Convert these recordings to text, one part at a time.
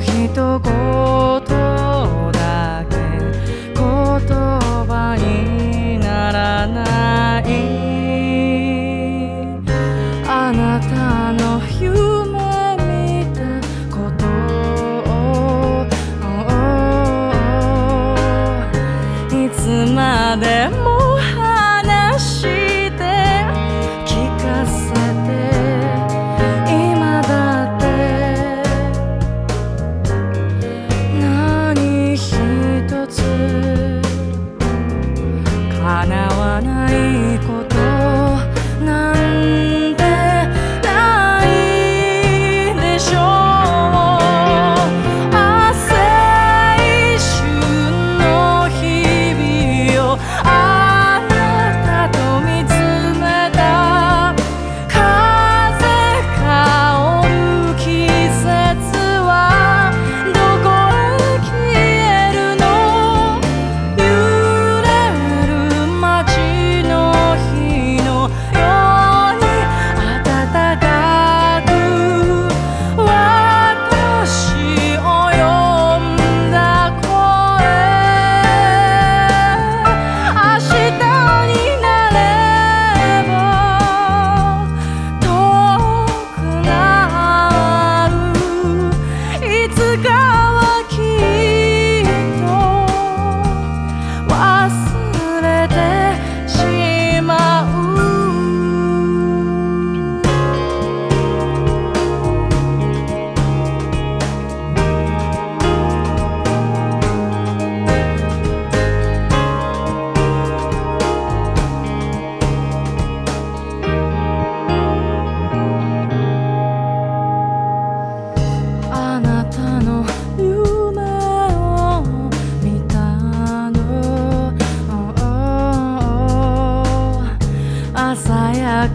一言だけ言葉にならない。あなたの夢見たことをいつまでも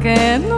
que no